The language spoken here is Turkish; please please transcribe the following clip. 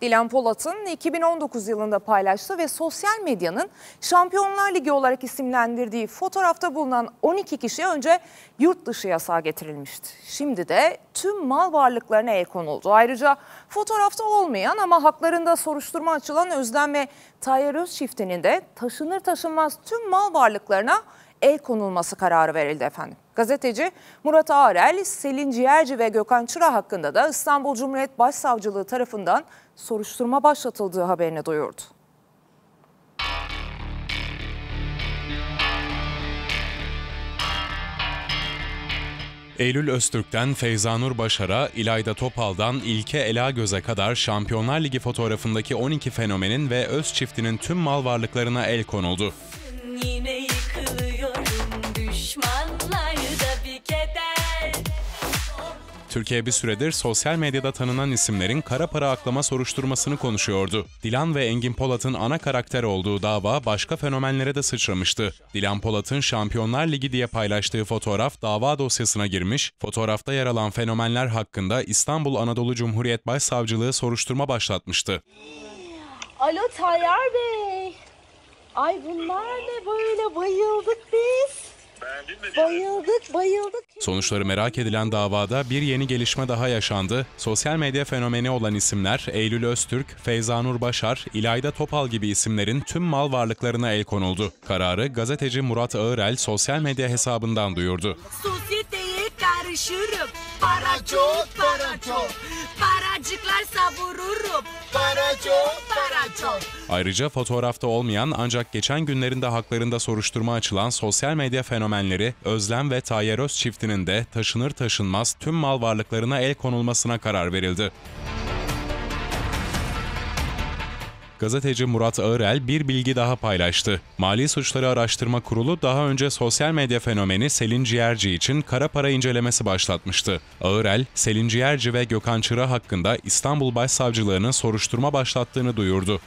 Dilan Polat'ın 2019 yılında paylaştığı ve sosyal medyanın Şampiyonlar Ligi olarak isimlendirdiği fotoğrafta bulunan 12 kişi önce yurt dışı yasağı getirilmişti. Şimdi de tüm mal varlıklarına el konuldu. Ayrıca fotoğrafta olmayan ama haklarında soruşturma açılan Özlem ve Tayyar Öz çiftinin de taşınır taşınmaz tüm mal varlıklarına el konulması kararı verildi efendim. Gazeteci Murat Ağrel, Selin Ciğerci ve Gökhan Çıra hakkında da İstanbul Cumhuriyet Başsavcılığı tarafından soruşturma başlatıldığı haberini duyurdu. Eylül Öztürk'ten Feyzanur Başar'a, İlayda Topal'dan İlke Elagöz'e kadar Şampiyonlar Ligi fotoğrafındaki 12 fenomenin ve öz çiftinin tüm mal varlıklarına el konuldu. Türkiye bir süredir sosyal medyada tanınan isimlerin kara para aklama soruşturmasını konuşuyordu. Dilan ve Engin Polat'ın ana karakter olduğu dava başka fenomenlere de sıçramıştı. Dilan Polat'ın Şampiyonlar Ligi diye paylaştığı fotoğraf dava dosyasına girmiş, fotoğrafta yer alan fenomenler hakkında İstanbul Anadolu Cumhuriyet Başsavcılığı soruşturma başlatmıştı. Alo Tayyar Bey. Ay bunlar ne böyle bayıldık biz. Bayıldık bayıldık. Sonuçları merak edilen davada bir yeni gelişme daha yaşandı. Sosyal medya fenomeni olan isimler Eylül Öztürk, Feyzanur Başar, İlayda Topal gibi isimlerin tüm mal varlıklarına el konuldu. Kararı gazeteci Murat Ağırel sosyal medya hesabından duyurdu. Sosyeteye karışırım. Para çok para çok. Paracıklar savururum Para çok para çok. Ayrıca fotoğrafta olmayan ancak geçen günlerinde haklarında soruşturma açılan sosyal medya fenomenleri Özlem ve Tayyar Öz çiftinin de taşınır taşınmaz tüm mal varlıklarına el konulmasına karar verildi. Gazeteci Murat Ağırel bir bilgi daha paylaştı. Mali Suçları Araştırma Kurulu daha önce sosyal medya fenomeni Selin Ciğerci için kara para incelemesi başlatmıştı. Ağırel, Selin Ciğerci ve Gökhan Çıra hakkında İstanbul Başsavcılığı'nın soruşturma başlattığını duyurdu.